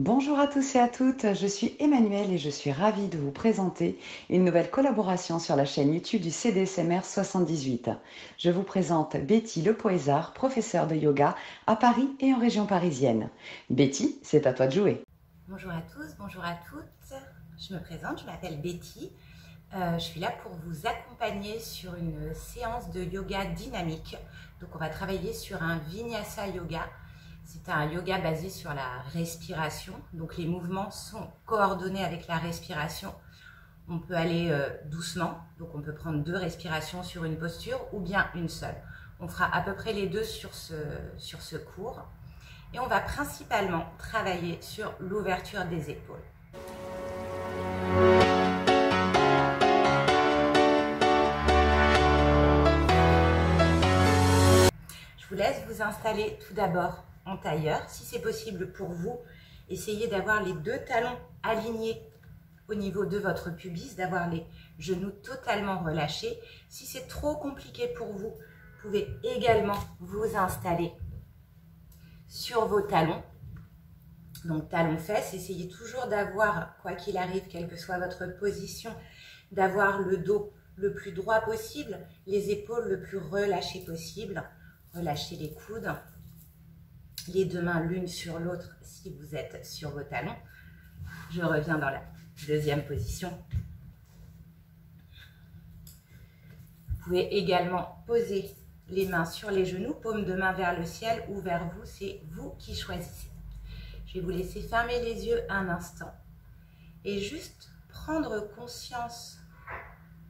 Bonjour à tous et à toutes, je suis Emmanuelle et je suis ravie de vous présenter une nouvelle collaboration sur la chaîne YouTube du CDSMR 78. Je vous présente Betty Le Poésard, professeure de yoga à Paris et en région parisienne. Betty, c'est à toi de jouer. Bonjour à tous, bonjour à toutes. Je me présente, je m'appelle Betty. Euh, je suis là pour vous accompagner sur une séance de yoga dynamique. Donc on va travailler sur un vinyasa yoga c'est un yoga basé sur la respiration. Donc les mouvements sont coordonnés avec la respiration. On peut aller euh, doucement, donc on peut prendre deux respirations sur une posture ou bien une seule. On fera à peu près les deux sur ce, sur ce cours. Et on va principalement travailler sur l'ouverture des épaules. Je vous laisse vous installer tout d'abord en tailleur. Si c'est possible pour vous, essayez d'avoir les deux talons alignés au niveau de votre pubis, d'avoir les genoux totalement relâchés. Si c'est trop compliqué pour vous, vous pouvez également vous installer sur vos talons. Donc talons fesses, essayez toujours d'avoir, quoi qu'il arrive, quelle que soit votre position, d'avoir le dos le plus droit possible, les épaules le plus relâchées possible. Relâchez les coudes les deux mains l'une sur l'autre si vous êtes sur vos talons. Je reviens dans la deuxième position. Vous pouvez également poser les mains sur les genoux, paume de main vers le ciel ou vers vous, c'est vous qui choisissez. Je vais vous laisser fermer les yeux un instant et juste prendre conscience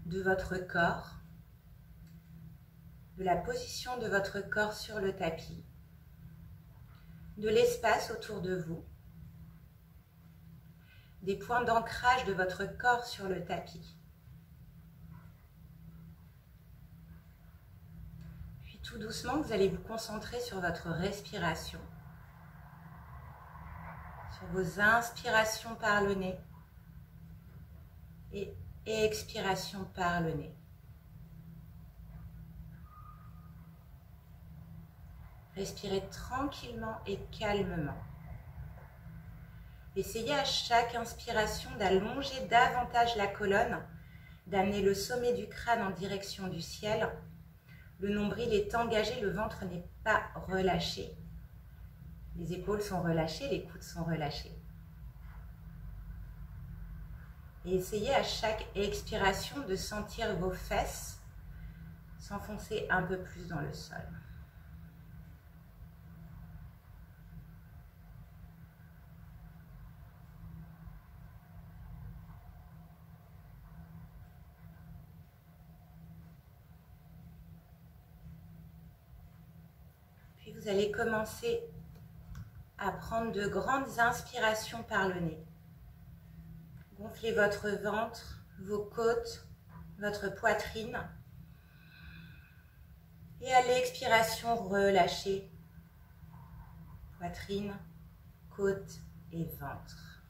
de votre corps, de la position de votre corps sur le tapis de l'espace autour de vous, des points d'ancrage de votre corps sur le tapis. Puis tout doucement, vous allez vous concentrer sur votre respiration, sur vos inspirations par le nez et expirations par le nez. Respirez tranquillement et calmement. Essayez à chaque inspiration d'allonger davantage la colonne, d'amener le sommet du crâne en direction du ciel. Le nombril est engagé, le ventre n'est pas relâché. Les épaules sont relâchées, les coudes sont relâchés. Et essayez à chaque expiration de sentir vos fesses s'enfoncer un peu plus dans le sol. vous allez commencer à prendre de grandes inspirations par le nez. Gonflez votre ventre, vos côtes, votre poitrine. Et à l'expiration, relâchez poitrine, côte et ventre.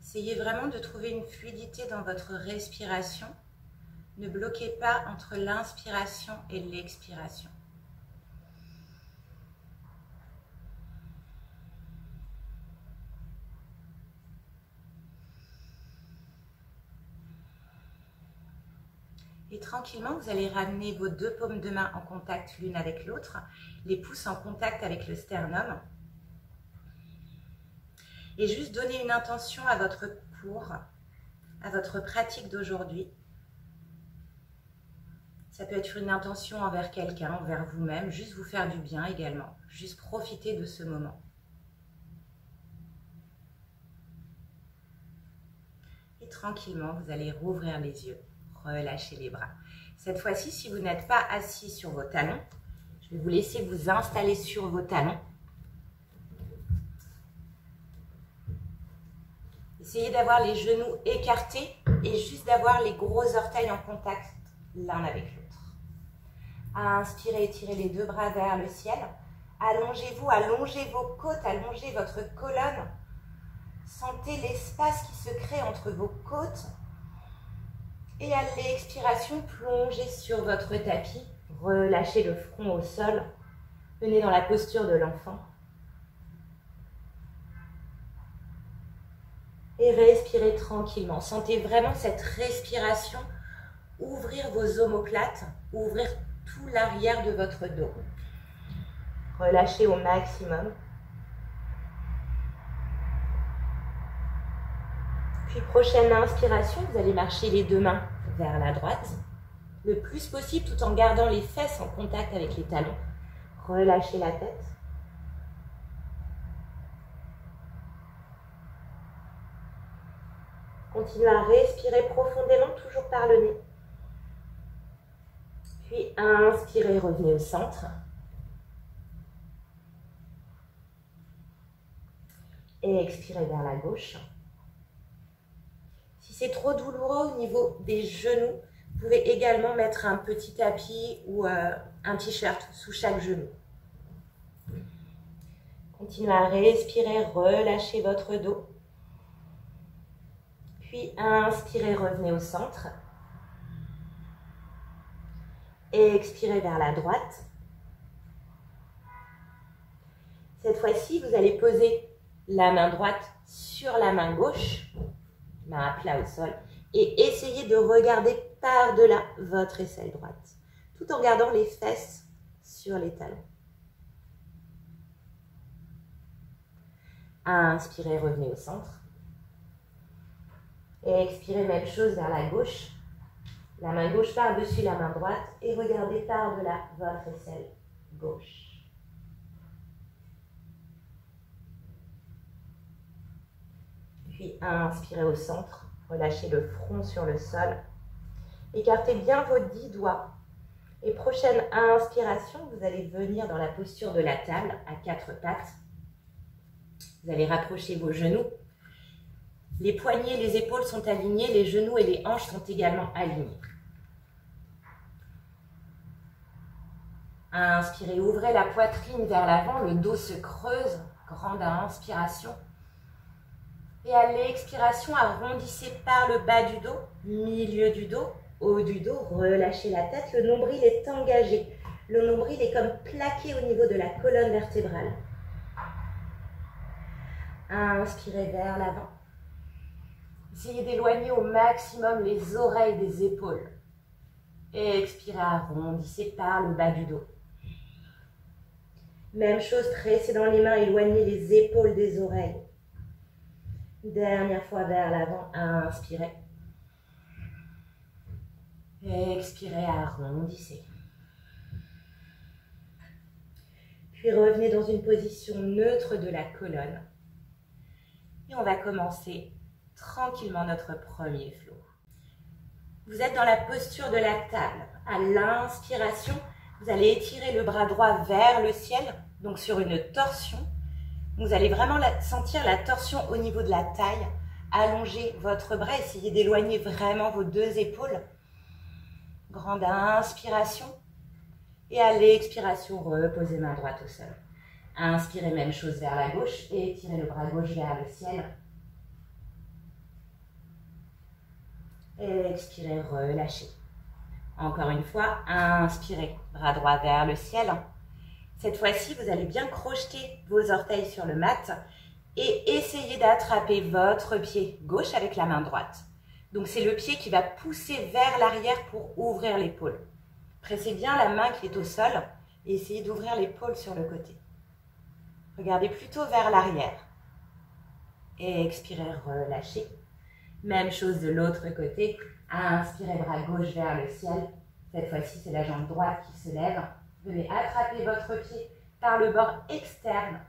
Essayez vraiment de trouver une fluidité dans votre respiration. Ne bloquez pas entre l'inspiration et l'expiration. Et tranquillement, vous allez ramener vos deux paumes de main en contact l'une avec l'autre, les pouces en contact avec le sternum et juste donner une intention à votre cours, à votre pratique d'aujourd'hui. Ça peut être une intention envers quelqu'un, envers vous-même, juste vous faire du bien également, juste profiter de ce moment. Et tranquillement, vous allez rouvrir les yeux, relâcher les bras. Cette fois-ci, si vous n'êtes pas assis sur vos talons, je vais vous laisser vous installer sur vos talons Essayez d'avoir les genoux écartés et juste d'avoir les gros orteils en contact l'un avec l'autre. Inspirez, étirez les deux bras vers le ciel. Allongez-vous, allongez vos côtes, allongez votre colonne. Sentez l'espace qui se crée entre vos côtes. Et à l'expiration, plongez sur votre tapis. Relâchez le front au sol. Venez dans la posture de l'enfant. Et respirez tranquillement. Sentez vraiment cette respiration ouvrir vos omoplates, ouvrir tout l'arrière de votre dos. Relâchez au maximum. Puis prochaine inspiration, vous allez marcher les deux mains vers la droite, le plus possible tout en gardant les fesses en contact avec les talons. Relâchez la tête. Continuez à respirer profondément, toujours par le nez. Puis inspirez, revenez au centre. Et expirez vers la gauche. Si c'est trop douloureux au niveau des genoux, vous pouvez également mettre un petit tapis ou euh, un t-shirt sous chaque genou. Continuez à respirer, relâchez votre dos. Puis inspirez, revenez au centre. Et expirez vers la droite. Cette fois-ci, vous allez poser la main droite sur la main gauche, main à plat au sol, et essayez de regarder par-delà votre aisselle droite, tout en gardant les fesses sur les talons. Inspirez, revenez au centre. Et expirez, même chose vers la gauche. La main gauche par-dessus la main droite et regardez par-delà votre aisselle gauche. Puis inspirez au centre, relâchez le front sur le sol. Écartez bien vos dix doigts. Et prochaine inspiration, vous allez venir dans la posture de la table à quatre pattes. Vous allez rapprocher vos genoux. Les poignets et les épaules sont alignés, les genoux et les hanches sont également alignés. Inspirez, ouvrez la poitrine vers l'avant, le dos se creuse, grande inspiration. Et à l'expiration, arrondissez par le bas du dos, milieu du dos, haut du dos, relâchez la tête, le nombril est engagé. Le nombril est comme plaqué au niveau de la colonne vertébrale. Inspirez vers l'avant. Essayez d'éloigner au maximum les oreilles des épaules. Expirez, arrondissez par le bas du dos. Même chose, tressez dans les mains, éloignez les épaules des oreilles. Dernière fois vers l'avant, inspirez. Expirez, arrondissez. Puis revenez dans une position neutre de la colonne. Et on va commencer tranquillement notre premier flot. Vous êtes dans la posture de la table. À l'inspiration, vous allez étirer le bras droit vers le ciel, donc sur une torsion. Vous allez vraiment sentir la torsion au niveau de la taille. Allongez votre bras, essayez d'éloigner vraiment vos deux épaules. Grande inspiration. Et à l'expiration, reposez main droite au sol. Inspirez même chose vers la gauche et étirez le bras gauche vers le ciel. Expirez, relâchez. Encore une fois, inspirez, bras droit vers le ciel. Cette fois-ci, vous allez bien crocheter vos orteils sur le mat et essayer d'attraper votre pied gauche avec la main droite. Donc c'est le pied qui va pousser vers l'arrière pour ouvrir l'épaule. Pressez bien la main qui est au sol et essayez d'ouvrir l'épaule sur le côté. Regardez plutôt vers l'arrière. Et expirez, relâchez. Même chose de l'autre côté. Inspirez, bras gauche vers le ciel. Cette fois-ci, c'est la jambe droite qui se lève. Venez attraper votre pied par le bord externe.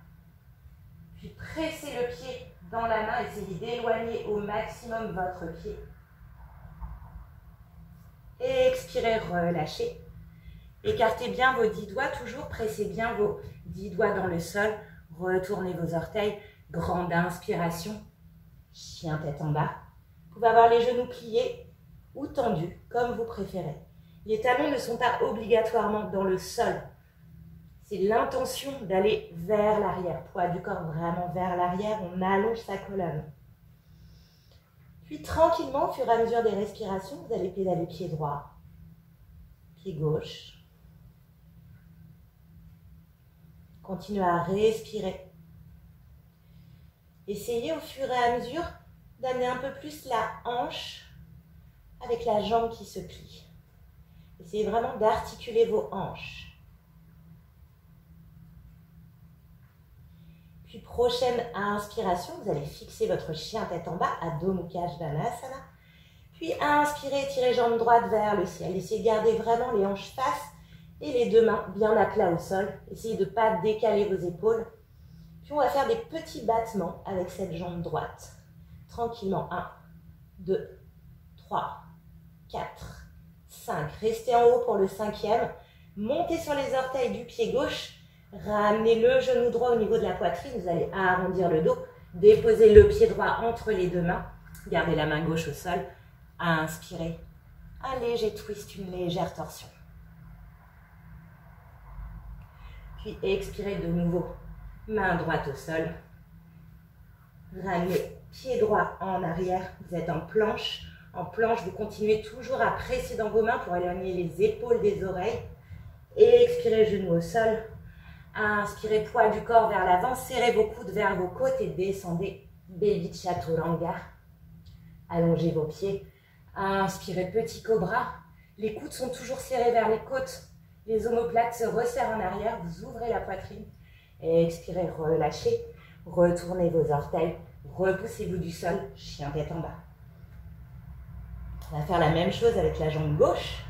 Puis pressez le pied dans la main. Essayez d'éloigner au maximum votre pied. Expirez, relâchez. Écartez bien vos dix doigts, toujours pressez bien vos dix doigts dans le sol. Retournez vos orteils. Grande inspiration. Chien tête en bas. Vous pouvez avoir les genoux pliés ou tendus, comme vous préférez. Les talons ne sont pas obligatoirement dans le sol. C'est l'intention d'aller vers l'arrière. Poids du corps vraiment vers l'arrière. On allonge sa colonne. Puis tranquillement, au fur et à mesure des respirations, vous allez pédaler pied droit, pied gauche, Continuez à respirer. Essayez au fur et à mesure d'amener un peu plus la hanche avec la jambe qui se plie. Essayez vraiment d'articuler vos hanches. Puis prochaine inspiration, vous allez fixer votre chien tête en bas, Adho Mukha Svanasana. Puis inspirez, tirez jambe droite vers le ciel. Essayez de garder vraiment les hanches face et les deux mains bien à plat au sol. Essayez de ne pas décaler vos épaules. Puis on va faire des petits battements avec cette jambe droite. Tranquillement. 1, 2, 3, 4, 5. Restez en haut pour le cinquième. Montez sur les orteils du pied gauche. Ramenez le genou droit au niveau de la poitrine. Vous allez arrondir le dos. Déposez le pied droit entre les deux mains. Gardez la main gauche au sol. Inspirez. Un léger twist, une légère torsion. Puis expirez de nouveau. Main droite au sol. Ramenez pied droit en arrière. Vous êtes en planche. En planche, vous continuez toujours à presser dans vos mains pour éloigner les épaules des oreilles. Expirez genoux au sol. Inspirez poids du corps vers l'avant. Serrez vos coudes vers vos côtes et descendez. Baby Chaturanga. Allongez vos pieds. Inspirez petit cobra. Les coudes sont toujours serrés vers les côtes. Les omoplates se resserrent en arrière. Vous ouvrez la poitrine. Expirez, relâchez. Retournez vos orteils. Repoussez-vous du sol. Chien tête en bas. On va faire la même chose avec la jambe gauche.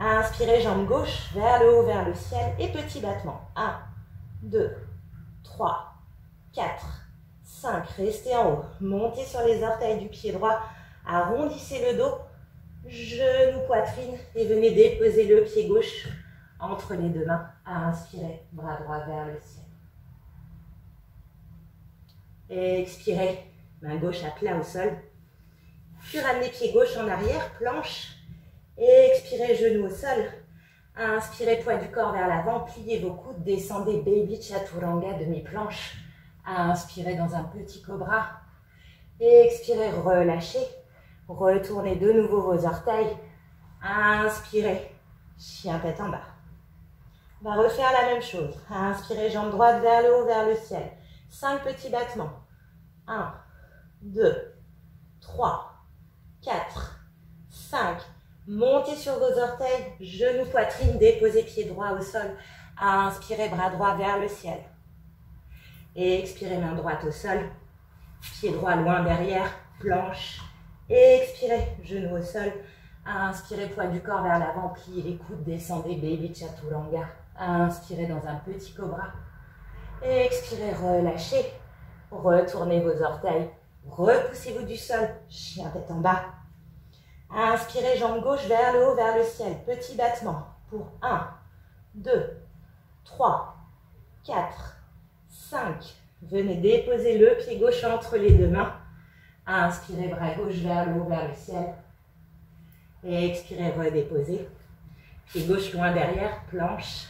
Inspirez, jambe gauche, vers le haut, vers le ciel. Et petit battement. 1, 2, 3, 4, 5. Restez en haut. Montez sur les orteils du pied droit. Arrondissez le dos. Genou, poitrine. Et venez déposer le pied gauche entre les deux mains. Inspirez, bras droit vers le ciel. Expirez, main gauche à plat au sol. Puis ramenez pied gauche en arrière, planche. Expirez, genou au sol. Inspirez, poids du corps vers l'avant, pliez vos coudes, descendez Baby Chaturanga, demi-planche. Inspirez dans un petit cobra. Expirez, relâchez. Retournez de nouveau vos orteils. Inspirez, chien tête en bas. On va refaire la même chose. Inspirez, jambe droite vers le haut, vers le ciel. Cinq petits battements. 1, 2, 3, 4, 5. Montez sur vos orteils, genoux, poitrine, déposez pied droit au sol. Inspirez, bras droit vers le ciel. Et expirez, main droite au sol. Pied droit loin derrière, planche. Expirez, genou au sol. Inspirez, poids du corps vers l'avant, pliez les coudes, descendez, baby chaturanga. Inspirez dans un petit cobra. Expirez, relâchez. Retournez vos orteils. Repoussez-vous du sol, chien tête en bas. Inspirez, jambe gauche vers le haut, vers le ciel. Petit battement pour 1, 2, 3, 4, 5. Venez déposer le pied gauche entre les deux mains. Inspirez, bras gauche vers le haut, vers le ciel. Et expirez, redéposez. Pied gauche loin derrière, planche.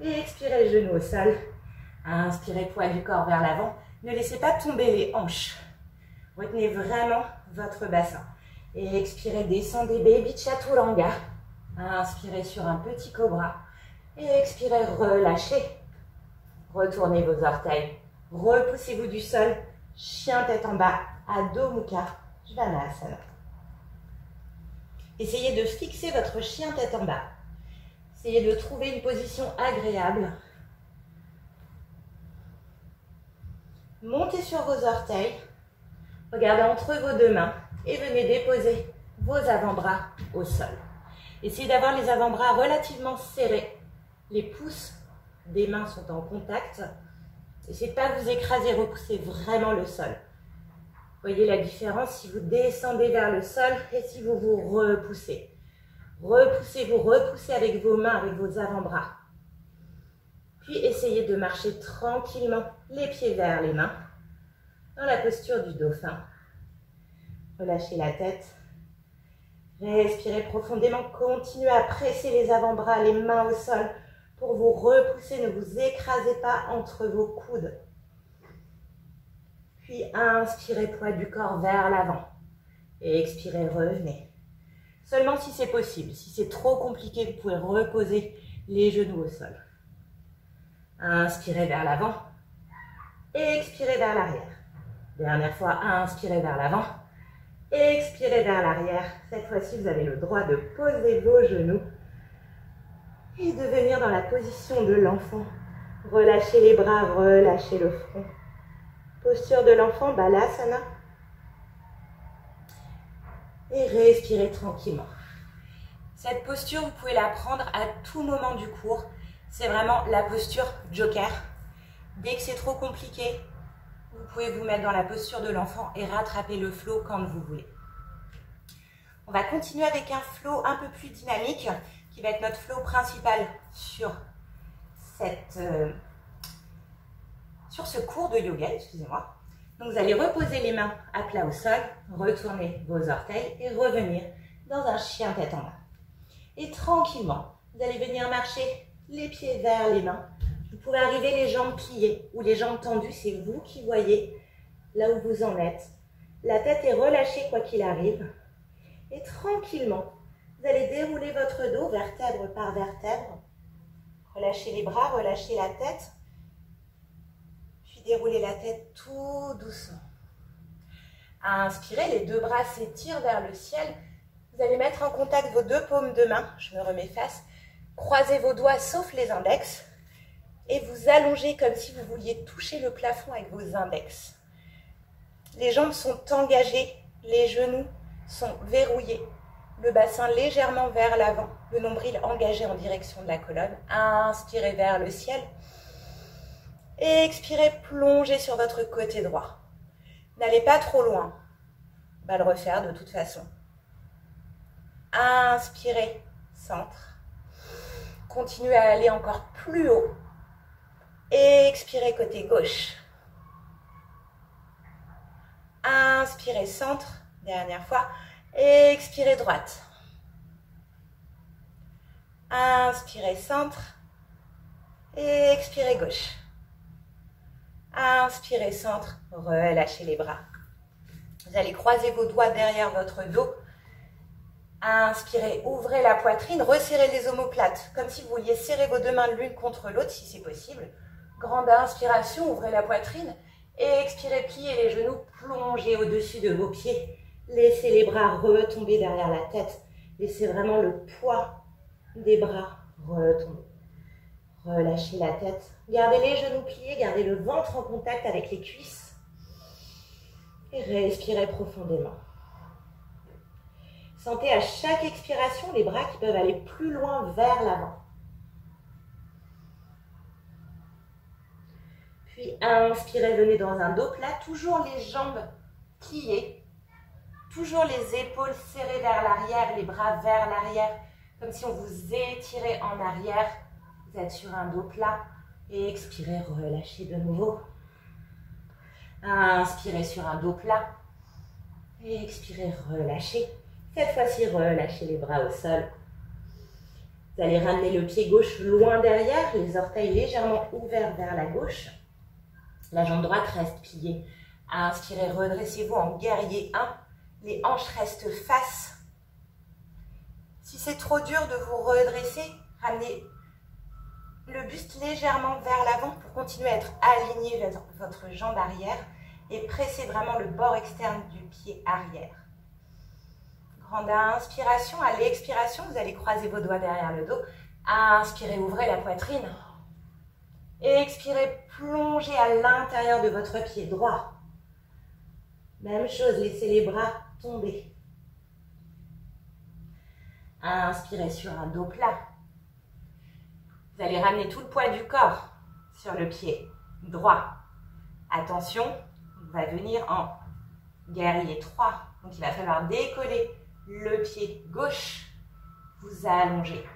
Et expirez, genou au sol. Inspirez, poids du corps vers l'avant. Ne laissez pas tomber les hanches. Retenez vraiment votre bassin. Et expirez, descendez Baby Chaturanga. Inspirez sur un petit cobra. Et expirez, relâchez. Retournez vos orteils. Repoussez-vous du sol. Chien tête en bas. Adho Mukha Svanasana. Essayez de fixer votre chien tête en bas. Essayez de trouver une position agréable. Montez sur vos orteils. Regardez entre vos deux mains et venez déposer vos avant-bras au sol. Essayez d'avoir les avant-bras relativement serrés. Les pouces des mains sont en contact. Essayez de pas vous écraser, repoussez vraiment le sol. Voyez la différence si vous descendez vers le sol et si vous vous repoussez. Repoussez-vous, repoussez avec vos mains, avec vos avant-bras. Puis essayez de marcher tranquillement, les pieds vers les mains, dans la posture du dauphin. Relâchez la tête. Respirez profondément. Continuez à presser les avant-bras, les mains au sol pour vous repousser. Ne vous écrasez pas entre vos coudes. Puis inspirez poids du corps vers l'avant. Et expirez, revenez. Seulement si c'est possible. Si c'est trop compliqué, vous pouvez reposer les genoux au sol. Inspirez vers l'avant. Expirez vers l'arrière. Dernière fois, inspirez vers l'avant. Expirez vers l'arrière. Cette fois-ci, vous avez le droit de poser vos genoux et de venir dans la position de l'enfant. Relâchez les bras, relâchez le front. Posture de l'enfant, balasana. Et respirez tranquillement. Cette posture, vous pouvez la prendre à tout moment du cours. C'est vraiment la posture joker. Dès que c'est trop compliqué, vous pouvez vous mettre dans la posture de l'enfant et rattraper le flow quand vous voulez. On va continuer avec un flow un peu plus dynamique qui va être notre flow principal sur, euh, ce cours de yoga, vous allez reposer les mains à plat au sol, retourner vos orteils et revenir dans un chien tête en bas. Et tranquillement, vous allez venir marcher les pieds vers les mains. Arriver les jambes pliées ou les jambes tendues, c'est vous qui voyez là où vous en êtes. La tête est relâchée quoi qu'il arrive. Et tranquillement, vous allez dérouler votre dos vertèbre par vertèbre. Relâchez les bras, relâchez la tête. Puis déroulez la tête tout doucement. Inspirez, les deux bras s'étirent vers le ciel. Vous allez mettre en contact vos deux paumes de main. Je me remets face. Croisez vos doigts sauf les index. Et vous allongez comme si vous vouliez toucher le plafond avec vos index. Les jambes sont engagées, les genoux sont verrouillés, le bassin légèrement vers l'avant, le nombril engagé en direction de la colonne. Inspirez vers le ciel. Expirez, plongez sur votre côté droit. N'allez pas trop loin. On va le refaire de toute façon. Inspirez, centre. Continuez à aller encore plus haut. Expirez côté gauche. Inspirez, centre. Dernière fois. Expirez droite. Inspirez centre. Expirez gauche. Inspirez centre. Relâchez les bras. Vous allez croiser vos doigts derrière votre dos. Inspirez, ouvrez la poitrine, resserrez les omoplates, comme si vous vouliez serrer vos deux mains l'une contre l'autre, si c'est possible. Grande inspiration, ouvrez la poitrine. Et expirez, pliez les genoux, plongez au-dessus de vos pieds. Laissez les bras retomber derrière la tête. Laissez vraiment le poids des bras retomber. Relâchez la tête. Gardez les genoux pliés, gardez le ventre en contact avec les cuisses. Et respirez profondément. Sentez à chaque expiration les bras qui peuvent aller plus loin vers l'avant. Puis inspirez, venez dans un dos plat, toujours les jambes pliées Toujours les épaules serrées vers l'arrière, les bras vers l'arrière, comme si on vous étirait en arrière. Vous êtes sur un dos plat. Et expirez, relâchez de nouveau. Inspirez sur un dos plat. Et expirez, relâchez. Cette fois-ci, relâchez les bras au sol. Vous allez ramener le pied gauche loin derrière, les orteils légèrement ouverts vers la gauche. La jambe droite reste pliée. Inspirez, redressez-vous en guerrier 1 les hanches restent face. Si c'est trop dur de vous redresser, ramenez le buste légèrement vers l'avant pour continuer à être aligné vers votre jambe arrière et pressez vraiment le bord externe du pied arrière. Grande inspiration, à l'expiration, vous allez croiser vos doigts derrière le dos. Inspirez, ouvrez la poitrine. Expirez, plongez à l'intérieur de votre pied droit. Même chose, laissez les bras tomber. Inspirez sur un dos plat. Vous allez ramener tout le poids du corps sur le pied droit. Attention, on va venir en guerrier 3. Donc il va falloir décoller le pied gauche, vous allongez.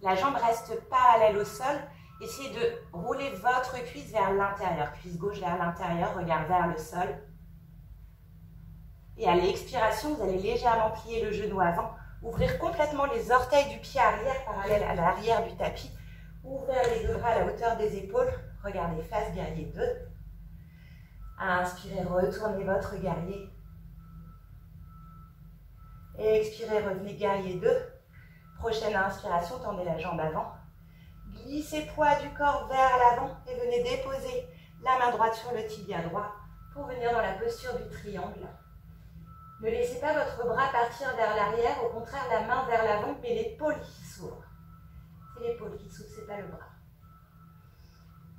La jambe reste parallèle au sol. Essayez de rouler votre cuisse vers l'intérieur. Cuisse gauche vers l'intérieur, regard vers le sol. Et à l'expiration, vous allez légèrement plier le genou avant, ouvrir complètement les orteils du pied arrière parallèle à l'arrière du tapis. Ouvrir les deux bras à la hauteur des épaules. Regardez face guerrier 2. Inspirez, retournez votre guerrier. expirez, revenez guerrier 2. Prochaine inspiration, tendez la jambe avant. Glissez poids du corps vers l'avant et venez déposer la main droite sur le tibia droit pour venir dans la posture du triangle. Ne laissez pas votre bras partir vers l'arrière, au contraire la main vers l'avant, mais l'épaule qui s'ouvre. C'est l'épaule qui s'ouvre, c'est pas le bras.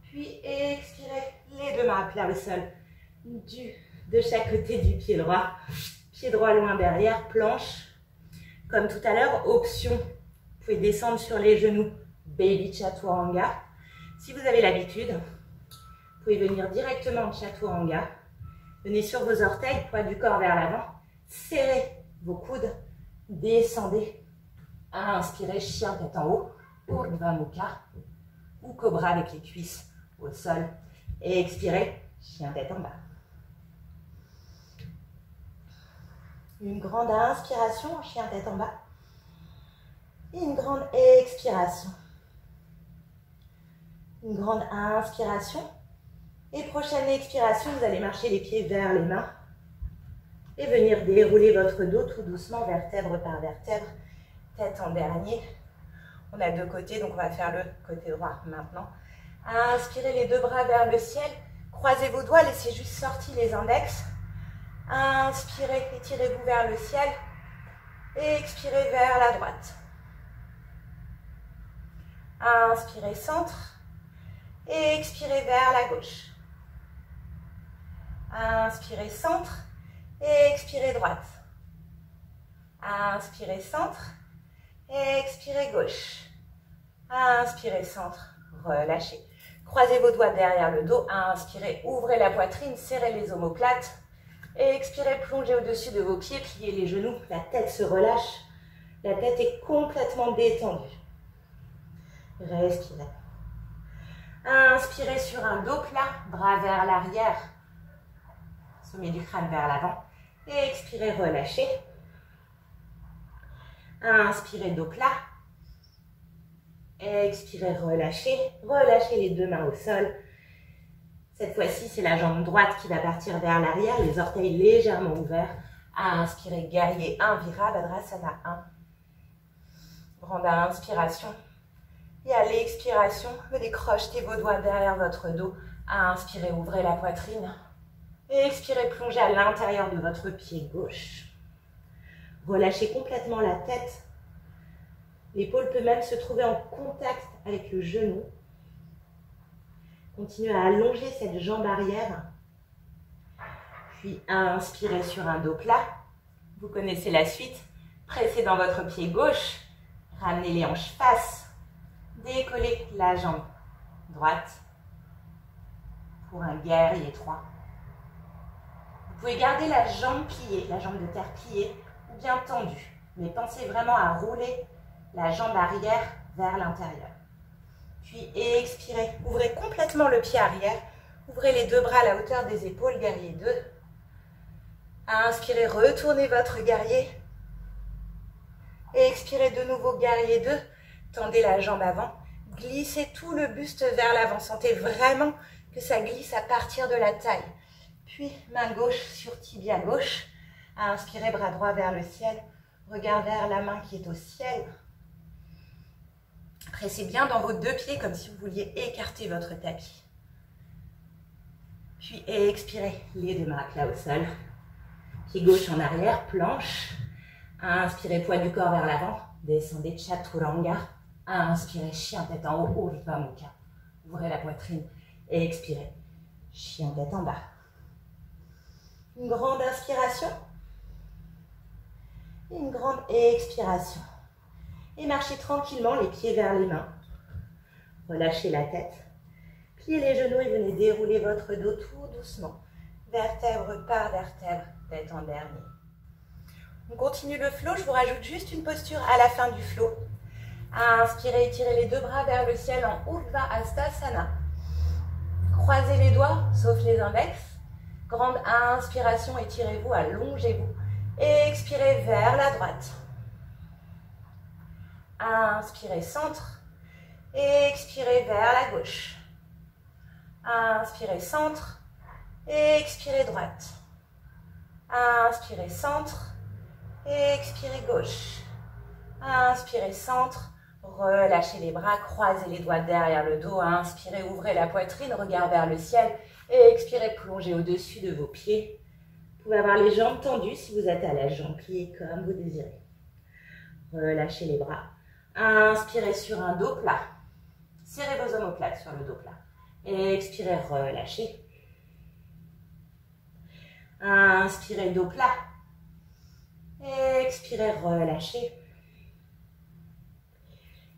Puis expirez, les deux mains à plat au sol, du, de chaque côté du pied droit. Pied droit loin derrière, planche. Comme tout à l'heure, option, vous pouvez descendre sur les genoux, Baby Chaturanga. Si vous avez l'habitude, vous pouvez venir directement en Chaturanga. Venez sur vos orteils, poids du corps vers l'avant. Serrez vos coudes. Descendez. Inspirez, chien tête en haut. Urdhva Mukha. Ou cobra avec les cuisses au sol. Et expirez, chien tête en bas. Une grande inspiration, chien tête en bas. Une grande expiration. Une grande inspiration. Et prochaine expiration, vous allez marcher les pieds vers les mains. Et venir dérouler votre dos tout doucement, vertèbre par vertèbre, tête en dernier. On a deux côtés, donc on va faire le côté droit maintenant. Inspirez les deux bras vers le ciel. Croisez vos doigts, laissez juste sortir les index. Inspirez, étirez-vous vers le ciel. Et expirez vers la droite. Inspirez centre. Expirez vers la gauche. Inspirez centre. Et expirez droite. Inspirez centre. Et expirez gauche. Inspirez centre. Relâchez. Croisez vos doigts derrière le dos. Inspirez, ouvrez la poitrine, serrez les omoplates. Et expirez, plongez au-dessus de vos pieds, pliez les genoux. La tête se relâche. La tête est complètement détendue. Respirez. Inspirez sur un dos plat, bras vers l'arrière, sommet du crâne vers l'avant. Et expirez, relâchez. Inspirez, dos plat. Expirez, relâchez. Relâchez les deux mains au sol. Cette fois-ci, c'est la jambe droite qui va partir vers l'arrière, les orteils légèrement ouverts. Inspirez, guerrier 1, Virabhadrasana 1. Grande inspiration. À l'expiration, venez crocheter vos doigts derrière votre dos. Inspirez, ouvrez la poitrine. Et expirez, plongez à l'intérieur de votre pied gauche. Relâchez complètement la tête. L'épaule peut même se trouver en contact avec le genou. Continuez à allonger cette jambe arrière. Puis inspirez sur un dos plat. Vous connaissez la suite. Pressez dans votre pied gauche. Ramenez les hanches face. Décollez la jambe droite pour un guerrier 3. Vous pouvez garder la jambe pliée, la jambe de terre pliée ou bien tendue. Mais pensez vraiment à rouler la jambe arrière vers l'intérieur. Puis expirez. Ouvrez complètement le pied arrière. Ouvrez les deux bras à la hauteur des épaules, guerrier 2. Inspirez, retournez votre guerrier. Expirez de nouveau, guerrier 2. Tendez la jambe avant. Glissez tout le buste vers l'avant. Sentez vraiment que ça glisse à partir de la taille. Puis main gauche sur tibia gauche. Inspirez, bras droit vers le ciel. Regard vers la main qui est au ciel. Pressez bien dans vos deux pieds comme si vous vouliez écarter votre tapis. Puis expirez, les deux mains à plat au sol. Pied gauche en arrière, planche. Inspirez, poids du corps vers l'avant. Descendez, chaturanga. Inspirez, chien tête en haut, Urdhva Mukha. Ouvrez la poitrine et expirez, chien tête en bas. Une grande inspiration. Une grande expiration et marchez tranquillement les pieds vers les mains. Relâchez la tête. Pliez les genoux et venez dérouler votre dos tout doucement, vertèbre par vertèbre, tête en dernier. On continue le flow, je vous rajoute juste une posture à la fin du flow. Inspirez, étirez les deux bras vers le ciel en Urdhva Astasana. Croisez les doigts, sauf les index. Grande inspiration, étirez-vous, allongez-vous. Expirez vers la droite. Inspirez centre. Expirez vers la gauche. Inspirez centre. Expirez droite. Inspirez centre. Expirez gauche. Inspirez centre. Relâchez les bras, croisez les doigts derrière le dos. Inspirez, ouvrez la poitrine, regard vers le ciel. Et expirez, plongez au-dessus de vos pieds. Vous pouvez avoir les jambes tendues si vous êtes à la jambe pliée comme vous désirez. Relâchez les bras. Inspirez sur un dos plat. Serrez vos omoplates sur le dos plat. Expirez, relâchez. Inspirez, dos plat. Expirez, relâchez.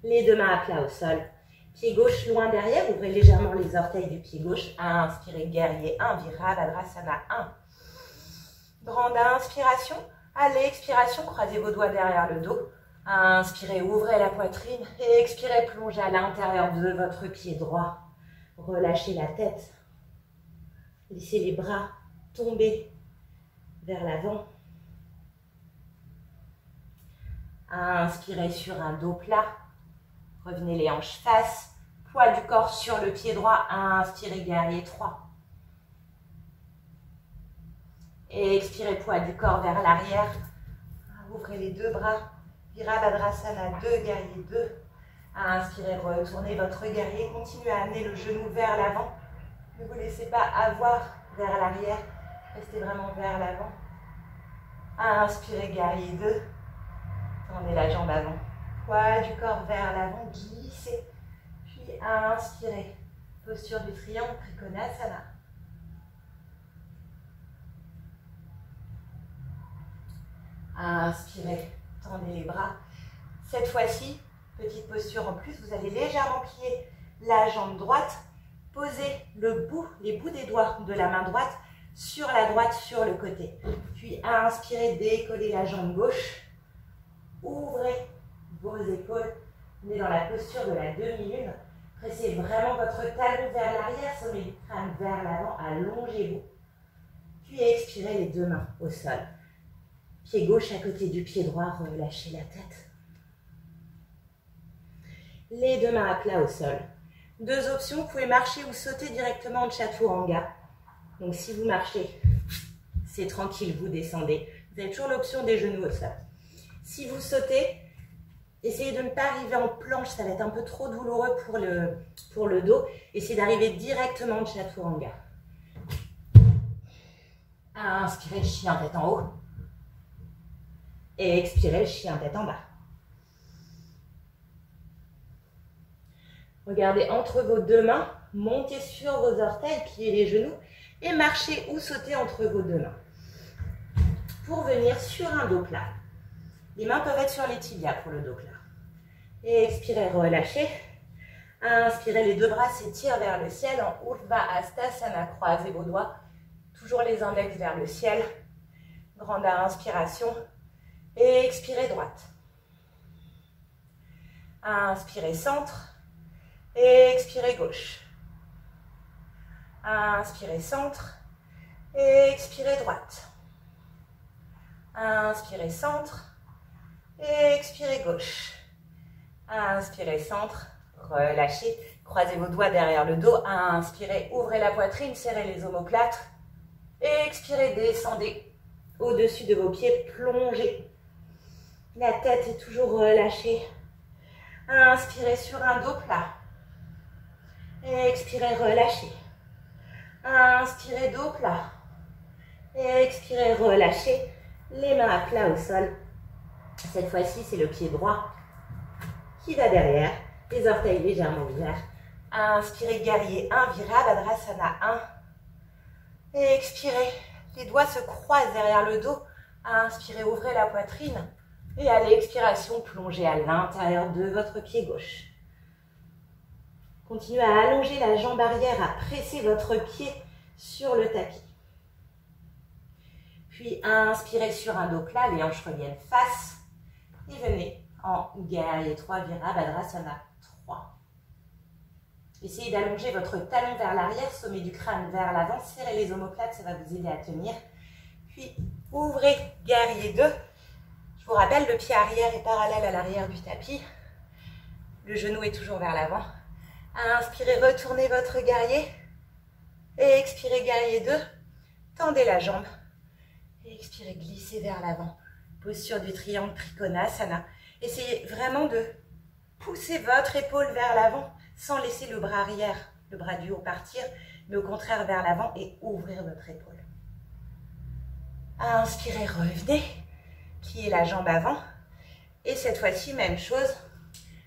Les deux mains à plat au sol. Pied gauche loin derrière, ouvrez légèrement les orteils du pied gauche. Inspirez, guerrier 1, Virabhadrasana 1. Grande inspiration. À l'expiration, croisez vos doigts derrière le dos. Inspirez, ouvrez la poitrine. Et expirez, plongez à l'intérieur de votre pied droit. Relâchez la tête. Laissez les bras tomber vers l'avant. Inspirez sur un dos plat. Revenez les hanches face. Poids du corps sur le pied droit. Inspirez, guerrier 3. Et expirez, poids du corps vers l'arrière. Ouvrez les deux bras. Virabhadrasana 2, guerrier 2. Inspirez, retournez votre guerrier. Continuez à amener le genou vers l'avant. Ne vous laissez pas avoir vers l'arrière. Restez vraiment vers l'avant. Inspirez, guerrier 2. Tendez la jambe avant. Du corps vers l'avant, glissez. Puis inspirez. Posture du triangle, Trikonasana. Inspirez, tendez les bras. Cette fois-ci, petite posture en plus, vous allez légèrement plier la jambe droite. Posez le bout, les bouts des doigts de la main droite sur la droite, sur le côté. Puis inspirez, décollez la jambe gauche. Ouvrez vos épaules. Venez dans la posture de la demi-lune. Pressez vraiment votre talon vers l'arrière, sommet du crâne vers l'avant, allongez-vous. Puis expirez les deux mains au sol. Pied gauche à côté du pied droit, relâchez la tête. Les deux mains à plat au sol. Deux options, vous pouvez marcher ou sauter directement en chaturanga. Donc si vous marchez, c'est tranquille, vous descendez. Vous avez toujours l'option des genoux au sol. Si vous sautez, essayez de ne pas arriver en planche, ça va être un peu trop douloureux pour le, pour le dos. Essayez d'arriver directement en chaturanga. Inspirez, chien tête en haut. Et expirez, chien tête en bas. Regardez entre vos deux mains, montez sur vos orteils, pliez les genoux et marchez ou sautez entre vos deux mains. Pour venir sur un dos plat. Les mains peuvent être sur les tibias pour le dos plat. Et expirez, relâchez. Inspirez, les deux bras s'étirent vers le ciel en Urdhva Astasana. Croisez vos doigts, toujours les index vers le ciel. Grande inspiration. Et expirez droite. Inspirez centre. Et expirez gauche. Inspirez centre. Et expirez droite. Inspirez centre. Expirez gauche. Inspirez centre. Relâchez. Croisez vos doigts derrière le dos. Inspirez. Ouvrez la poitrine. Serrez les omoplates. Expirez. Descendez au-dessus de vos pieds. Plongez. La tête est toujours relâchée. Inspirez sur un dos plat. Expirez, relâchez. Inspirez, dos plat. Expirez, relâchez. Les mains à plat au sol. Cette fois-ci, c'est le pied droit qui va derrière. Les orteils légèrement ouverts. Inspirez, guerrier 1, Virabhadrasana 1. Et expirez. Les doigts se croisent derrière le dos. Inspirez, ouvrez la poitrine. Et à l'expiration, plongez à l'intérieur de votre pied gauche. Continuez à allonger la jambe arrière, à presser votre pied sur le tapis. Puis inspirez sur un dos plat, les hanches reviennent face. Et venez en guerrier 3, Virabhadrasana 3. Essayez d'allonger votre talon vers l'arrière, sommet du crâne vers l'avant. Serrez les omoplates, ça va vous aider à tenir. Puis ouvrez guerrier 2. Je vous rappelle, le pied arrière est parallèle à l'arrière du tapis. Le genou est toujours vers l'avant. Inspirez, retournez votre guerrier. Et expirez, guerrier 2. Tendez la jambe. Et expirez, glissez vers l'avant. Posture du triangle Trikonasana. Essayez vraiment de Poussez votre épaule vers l'avant sans laisser le bras arrière, le bras du haut partir, mais au contraire vers l'avant et ouvrir votre épaule. Inspirez, revenez. Pliez la jambe avant. Et cette fois-ci, même chose.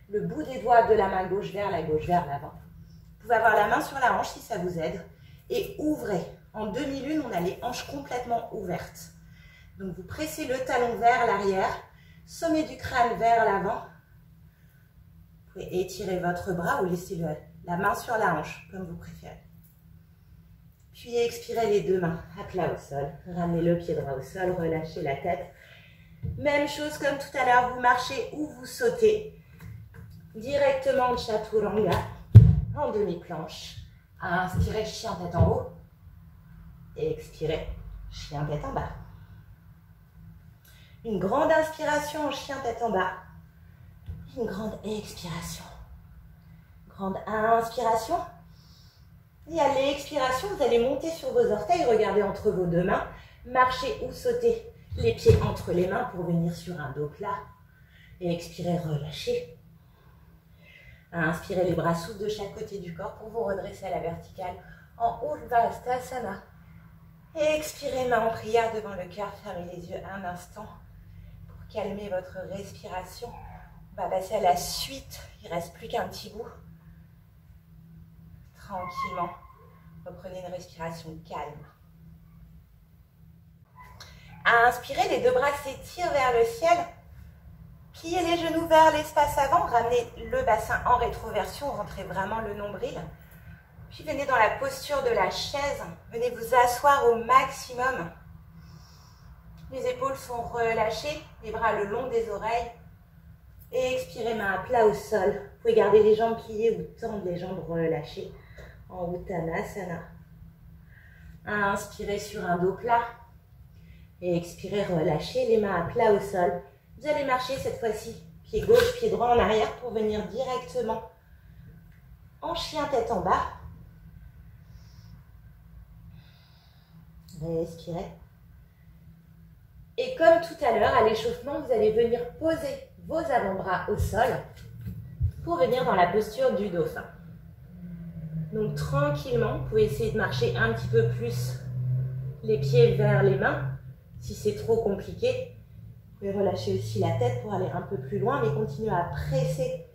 Le bout des doigts de la main gauche vers la gauche, vers l'avant. Vous pouvez avoir la main sur la hanche si ça vous aide. Et ouvrez. En demi-lune, on a les hanches complètement ouvertes. Donc, vous pressez le talon vers l'arrière. Sommet du crâne vers l'avant. Vous pouvez étirer votre bras ou laisser la main sur la hanche, comme vous préférez. Puis expirez les deux mains à plat au sol. Ramenez le pied droit au sol, relâchez la tête. Même chose comme tout à l'heure, vous marchez ou vous sautez. Directement en chaturanga, en demi-planche. Inspirez, chien tête en haut. Expirez, chien tête en bas. Une grande inspiration, chien tête en bas. Une grande expiration. Grande inspiration. Et à l'expiration, vous allez monter sur vos orteils, regardez entre vos deux mains, marchez ou sautez les pieds entre les mains pour venir sur un dos plat. Et expirez, relâchez. Inspirez les bras souples de chaque côté du corps pour vous redresser à la verticale en Urdhvastasana. Et expirez, main en prière devant le cœur, fermez les yeux un instant calmer votre respiration. On va passer à la suite, il ne reste plus qu'un petit bout tranquillement. Reprenez une respiration calme. À inspirer, les deux bras s'étirent vers le ciel. Pliez les genoux vers l'espace avant. Ramenez le bassin en rétroversion. Rentrez vraiment le nombril. Puis venez dans la posture de la chaise. Venez vous asseoir au maximum. Les épaules sont relâchées, les bras le long des oreilles. Et expirez, main à plat au sol. Vous pouvez garder les jambes pliées ou tendre les jambes relâchées en Uttanasana. Inspirez sur un dos plat. Et expirez, relâchez les mains à plat au sol. Vous allez marcher cette fois-ci, pied gauche, pied droit en arrière pour venir directement en chien tête en bas. Respirez. Et comme tout à l'heure, à l'échauffement, vous allez venir poser vos avant-bras au sol pour venir dans la posture du dauphin. Donc tranquillement, vous pouvez essayer de marcher un petit peu plus les pieds vers les mains. Si c'est trop compliqué, vous pouvez relâcher aussi la tête pour aller un peu plus loin, mais continuez à presser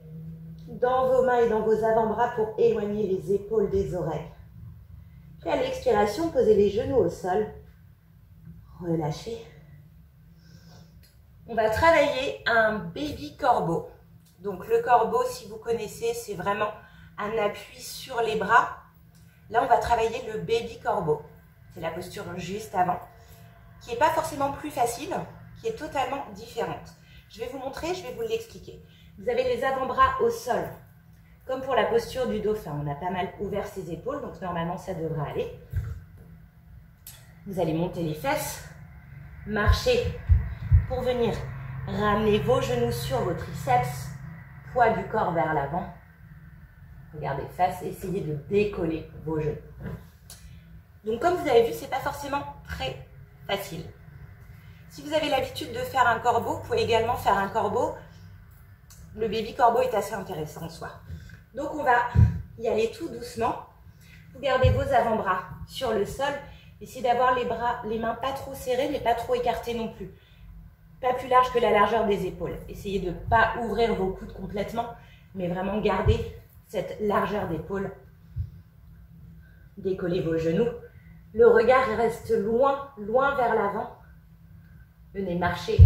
dans vos mains et dans vos avant-bras pour éloigner les épaules des oreilles. Puis à l'expiration, posez les genoux au sol. Relâchez. On va travailler un baby corbeau. Donc le corbeau, si vous connaissez, c'est vraiment un appui sur les bras. Là, on va travailler le baby corbeau. C'est la posture juste avant, qui n'est pas forcément plus facile, qui est totalement différente. Je vais vous montrer, je vais vous l'expliquer. Vous avez les avant-bras au sol, comme pour la posture du dauphin. On a pas mal ouvert ses épaules, donc normalement, ça devrait aller. Vous allez monter les fesses, marcher pour venir ramener vos genoux sur vos triceps, poids du corps vers l'avant Regardez face, essayez de décoller vos genoux. Donc comme vous avez vu, ce n'est pas forcément très facile. Si vous avez l'habitude de faire un corbeau, vous pouvez également faire un corbeau. Le baby corbeau est assez intéressant en soi. Donc on va y aller tout doucement. Vous gardez vos avant-bras sur le sol. Essayez d'avoir les bras, les mains pas trop serrées, mais pas trop écartées non plus. Pas plus large que la largeur des épaules. Essayez de ne pas ouvrir vos coudes complètement, mais vraiment garder cette largeur d'épaule. Décollez vos genoux. Le regard reste loin, loin vers l'avant. Venez marcher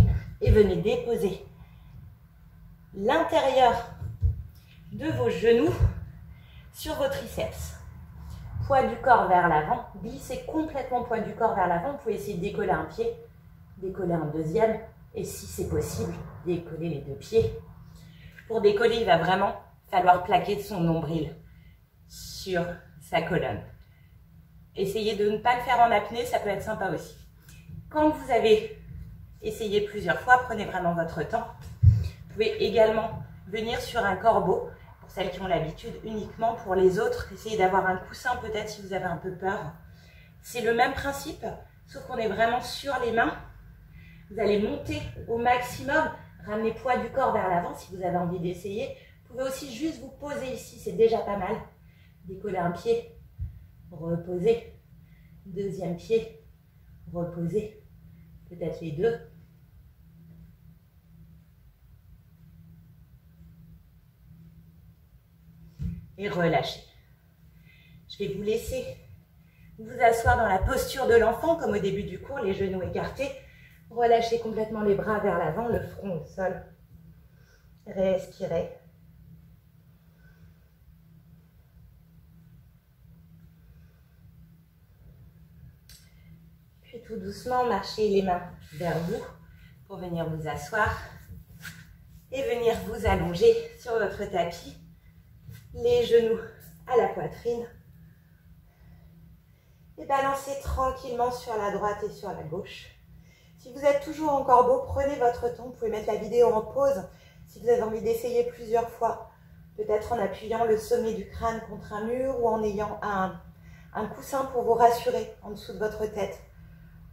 et venez déposer l'intérieur de vos genoux sur vos triceps. Poids du corps vers l'avant. Glissez complètement poids du corps vers l'avant. Vous pouvez essayer de décoller un pied, décoller un deuxième. Et si c'est possible, décoller les deux pieds. Pour décoller, il va vraiment falloir plaquer son nombril sur sa colonne. Essayez de ne pas le faire en apnée, ça peut être sympa aussi. Quand vous avez essayé plusieurs fois, prenez vraiment votre temps. Vous pouvez également venir sur un corbeau, pour celles qui ont l'habitude, uniquement pour les autres. Essayez d'avoir un coussin peut-être si vous avez un peu peur. C'est le même principe, sauf qu'on est vraiment sur les mains. Vous allez monter au maximum, ramener poids du corps vers l'avant si vous avez envie d'essayer pouvez aussi juste vous poser ici, c'est déjà pas mal. Décoller un pied, reposer. Deuxième pied, reposer. Peut-être les deux. Et relâchez. Je vais vous laisser vous asseoir dans la posture de l'enfant, comme au début du cours, les genoux écartés. Relâchez complètement les bras vers l'avant, le front au sol. Respirez. Puis tout doucement, marchez les mains vers vous pour venir vous asseoir et venir vous allonger sur votre tapis. Les genoux à la poitrine. Et balancez tranquillement sur la droite et sur la gauche. Si vous êtes toujours en corbeau, prenez votre temps. Vous pouvez mettre la vidéo en pause si vous avez envie d'essayer plusieurs fois. Peut-être en appuyant le sommet du crâne contre un mur ou en ayant un, coussin pour vous rassurer en dessous de votre tête.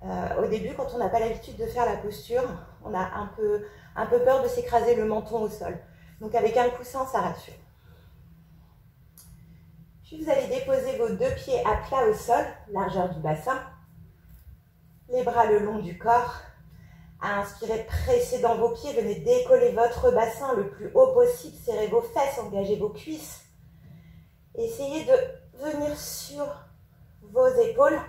Euh, au début, quand on n'a pas l'habitude de faire la posture, on a un peu, un peu peur de s'écraser le menton au sol. Donc avec un coussin, ça rassure. Puis vous allez déposer vos deux pieds à plat au sol, largeur du bassin les bras le long du corps. Inspirez, pressez dans vos pieds, venez décoller votre bassin le plus haut possible, serrez vos fesses, engagez vos cuisses. Essayez de venir sur vos épaules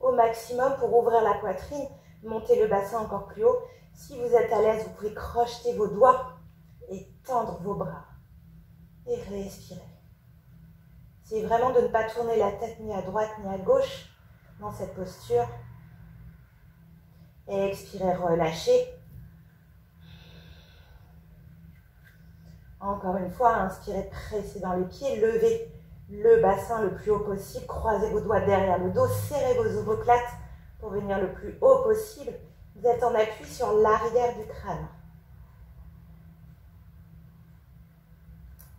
au maximum pour ouvrir la poitrine, monter le bassin encore plus haut. Si vous êtes à l'aise, vous pouvez crocheter vos doigts et tendre vos bras. Et respirez. C'est vraiment de ne pas tourner la tête ni à droite ni à gauche dans cette posture. Expirez, relâchez. Encore une fois, inspirez, pressez dans les pieds, levez le bassin le plus haut possible, croisez vos doigts derrière le dos, serrez vos omoplates pour venir le plus haut possible. Vous êtes en appui sur l'arrière du crâne.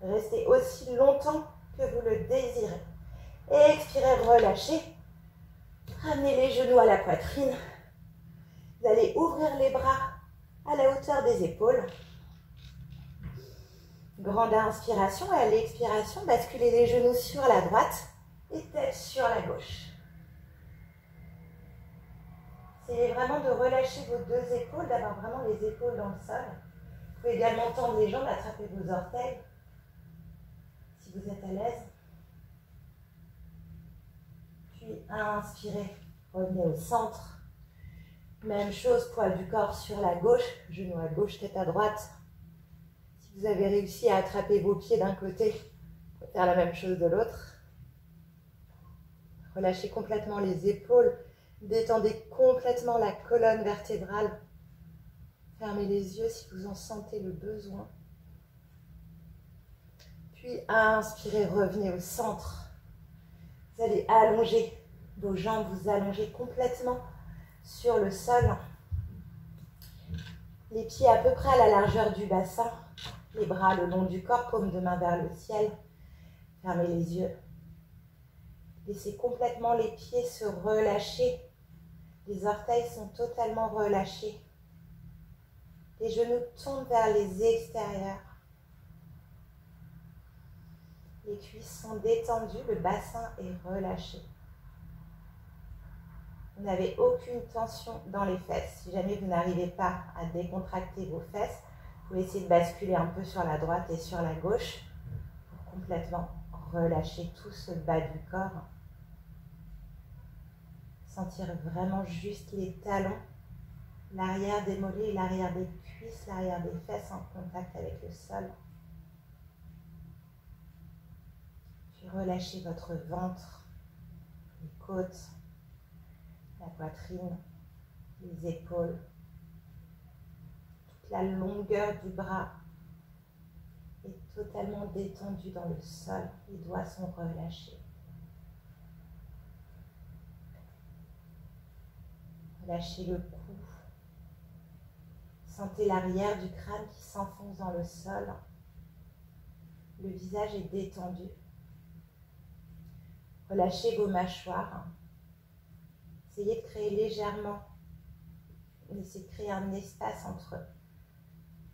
Restez aussi longtemps que vous le désirez. Expirez, relâchez. Ramenez les genoux à la poitrine. Vous allez ouvrir les bras à la hauteur des épaules. Grande inspiration et à l'expiration, basculez les genoux sur la droite et tête sur la gauche. Essayez vraiment de relâcher vos deux épaules, d'avoir vraiment les épaules dans le sol. Vous pouvez également tendre les jambes, attraper vos orteils si vous êtes à l'aise. Puis inspirez, revenez au centre. Même chose, poids du corps sur la gauche, genou à gauche, tête à droite. Si vous avez réussi à attraper vos pieds d'un côté, faire la même chose de l'autre. Relâchez complètement les épaules, détendez complètement la colonne vertébrale. Fermez les yeux si vous en sentez le besoin. Puis inspirez, revenez au centre. Vous allez allonger vos jambes, vous allongez complètement sur le sol. Les pieds à peu près à la largeur du bassin, les bras le long du corps, paume de main vers le ciel. Fermez les yeux. Laissez complètement les pieds se relâcher. Les orteils sont totalement relâchés. Les genoux tombent vers les extérieurs. Les cuisses sont détendues, le bassin est relâché. Vous n'avez aucune tension dans les fesses. Si jamais vous n'arrivez pas à décontracter vos fesses, vous pouvez essayer de basculer un peu sur la droite et sur la gauche pour complètement relâcher tout ce bas du corps. Sentir vraiment juste les talons, l'arrière des mollets, l'arrière des cuisses, l'arrière des fesses en contact avec le sol. Puis relâchez votre ventre, les côtes, la poitrine, les épaules, toute la longueur du bras est totalement détendue dans le sol. Les doigts sont relâchés. Relâchez le cou. Sentez l'arrière du crâne qui s'enfonce dans le sol. Le visage est détendu. Relâchez vos mâchoires. Essayez de créer légèrement, essayez de créer un espace entre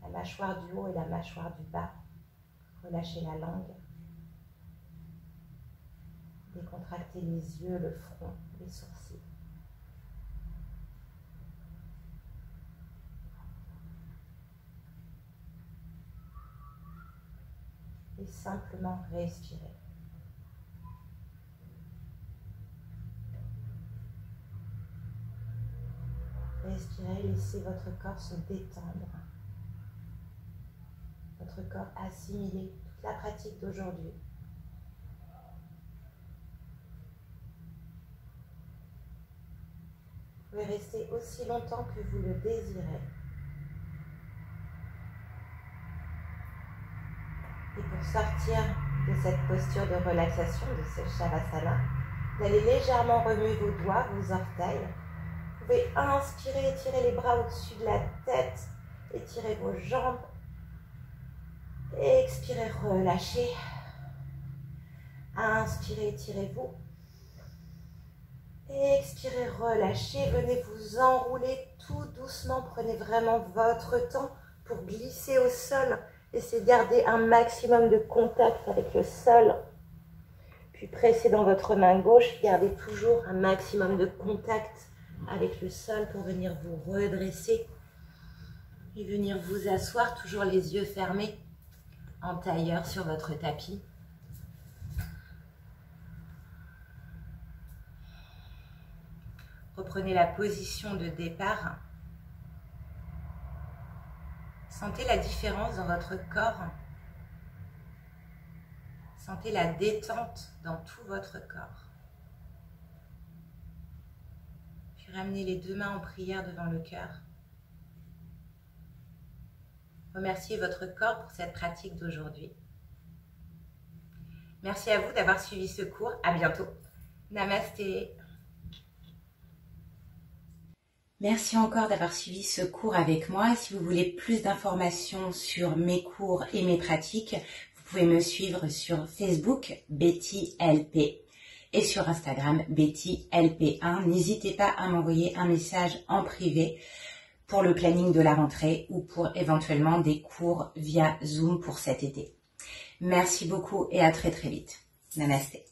la mâchoire du haut et la mâchoire du bas. Relâchez la langue. Décontractez les yeux, le front, les sourcils. Et simplement respirer. Respirez, laissez votre corps se détendre. Votre corps assimiler toute la pratique d'aujourd'hui. Vous pouvez rester aussi longtemps que vous le désirez. Et pour sortir de cette posture de relaxation, de ce Shavasana, vous allez légèrement remuer vos doigts, vos orteils, pouvez inspirer, étirer les bras au-dessus de la tête, étirer vos jambes. Expirez, relâchez. Inspirez, étirez-vous. Expirez, relâchez. Venez vous enrouler tout doucement. Prenez vraiment votre temps pour glisser au sol. Essayez de garder un maximum de contact avec le sol. Puis pressez dans votre main gauche. Gardez toujours un maximum de contact avec le sol pour venir vous redresser et venir vous asseoir, toujours les yeux fermés, en tailleur sur votre tapis. Reprenez la position de départ. Sentez la différence dans votre corps. Sentez la détente dans tout votre corps. Ramenez les deux mains en prière devant le cœur. Remerciez votre corps pour cette pratique d'aujourd'hui. Merci à vous d'avoir suivi ce cours. À bientôt. Namasté. Merci encore d'avoir suivi ce cours avec moi. Si vous voulez plus d'informations sur mes cours et mes pratiques, vous pouvez me suivre sur Facebook Betty LP et sur Instagram Betty LP1. N'hésitez pas à m'envoyer un message en privé pour le planning de la rentrée ou pour éventuellement des cours via Zoom pour cet été. Merci beaucoup et à très très vite. Namaste.